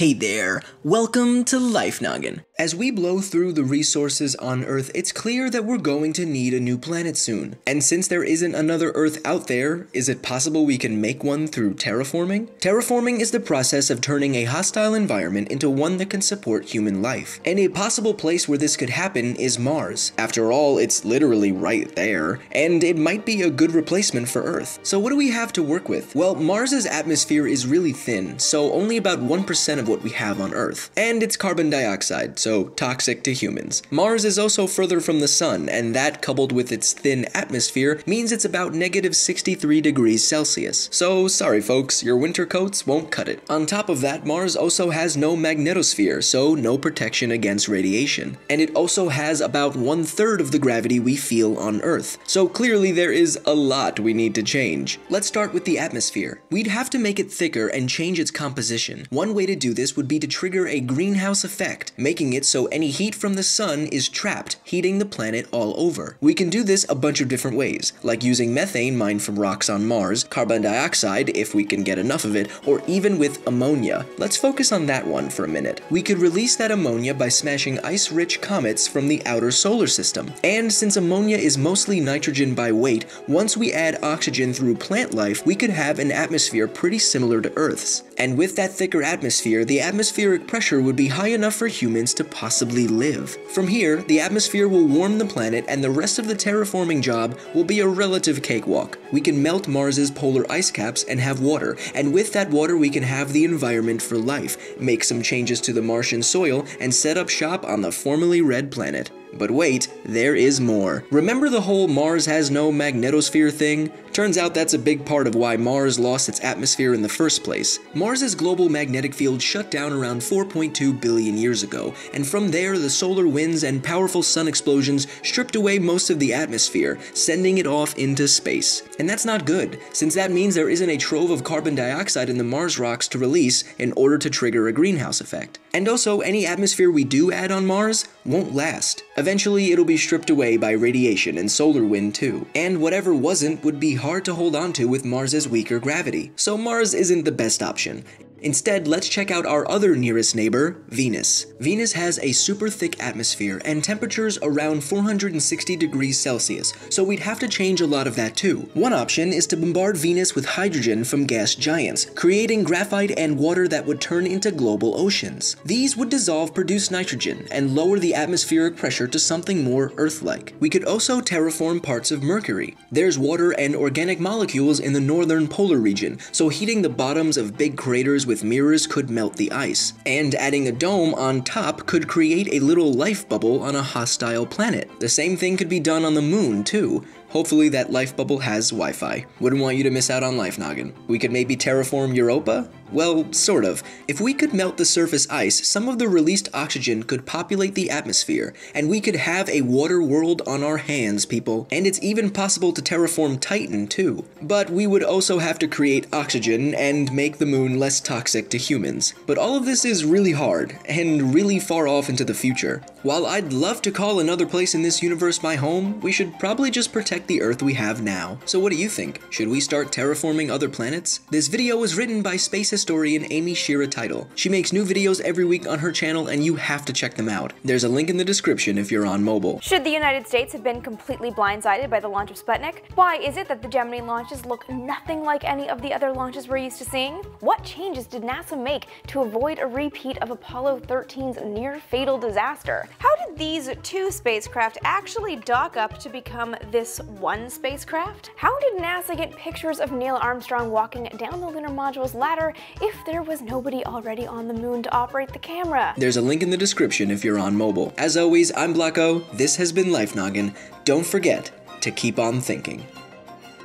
Hey there, welcome to Life Noggin. As we blow through the resources on Earth, it's clear that we're going to need a new planet soon. And since there isn't another Earth out there, is it possible we can make one through terraforming? Terraforming is the process of turning a hostile environment into one that can support human life. And a possible place where this could happen is Mars. After all, it's literally right there, and it might be a good replacement for Earth. So what do we have to work with? Well, Mars's atmosphere is really thin, so only about 1% of what we have on Earth. And it's carbon dioxide, so so toxic to humans. Mars is also further from the sun, and that coupled with its thin atmosphere means it's about negative 63 degrees Celsius. So sorry folks, your winter coats won't cut it. On top of that, Mars also has no magnetosphere, so no protection against radiation. And it also has about one third of the gravity we feel on Earth. So clearly there is a lot we need to change. Let's start with the atmosphere. We'd have to make it thicker and change its composition. One way to do this would be to trigger a greenhouse effect, making it it so any heat from the sun is trapped, heating the planet all over. We can do this a bunch of different ways, like using methane mined from rocks on Mars, carbon dioxide if we can get enough of it, or even with ammonia. Let's focus on that one for a minute. We could release that ammonia by smashing ice-rich comets from the outer solar system. And since ammonia is mostly nitrogen by weight, once we add oxygen through plant life, we could have an atmosphere pretty similar to Earth's. And with that thicker atmosphere, the atmospheric pressure would be high enough for humans to possibly live. From here, the atmosphere will warm the planet and the rest of the terraforming job will be a relative cakewalk. We can melt Mars's polar ice caps and have water, and with that water we can have the environment for life, make some changes to the Martian soil, and set up shop on the formerly red planet. But wait, there is more. Remember the whole Mars has no magnetosphere thing? Turns out that's a big part of why Mars lost its atmosphere in the first place. Mars's global magnetic field shut down around 4.2 billion years ago, and from there the solar winds and powerful sun explosions stripped away most of the atmosphere, sending it off into space. And that's not good, since that means there isn't a trove of carbon dioxide in the Mars rocks to release in order to trigger a greenhouse effect. And also, any atmosphere we do add on Mars won't last. Eventually, it'll be stripped away by radiation and solar wind too. And whatever wasn't would be hard to hold onto with Mars's weaker gravity. So Mars isn't the best option. Instead, let's check out our other nearest neighbor, Venus. Venus has a super thick atmosphere and temperatures around 460 degrees Celsius, so we'd have to change a lot of that too. One option is to bombard Venus with hydrogen from gas giants, creating graphite and water that would turn into global oceans. These would dissolve produced nitrogen and lower the atmospheric pressure to something more Earth-like. We could also terraform parts of Mercury. There's water and organic molecules in the northern polar region, so heating the bottoms of big craters with mirrors could melt the ice, and adding a dome on top could create a little life bubble on a hostile planet. The same thing could be done on the moon, too. Hopefully that life bubble has Wi-Fi. Wouldn't want you to miss out on Life Noggin. We could maybe terraform Europa? Well, sort of. If we could melt the surface ice, some of the released oxygen could populate the atmosphere, and we could have a water world on our hands, people. And it's even possible to terraform Titan, too. But we would also have to create oxygen and make the moon less toxic to humans. But all of this is really hard, and really far off into the future. While I'd love to call another place in this universe my home, we should probably just protect the Earth we have now. So what do you think? Should we start terraforming other planets? This video was written by Space historian Amy Shira Teitel. She makes new videos every week on her channel and you have to check them out. There's a link in the description if you're on mobile. Should the United States have been completely blindsided by the launch of Sputnik? Why is it that the Gemini launches look nothing like any of the other launches we're used to seeing? What changes did NASA make to avoid a repeat of Apollo 13's near-fatal disaster? How did these two spacecraft actually dock up to become this one spacecraft? How did NASA get pictures of Neil Armstrong walking down the lunar module's ladder if there was nobody already on the moon to operate the camera? There's a link in the description if you're on mobile. As always, I'm Blocko, this has been Life Noggin. Don't forget to keep on thinking.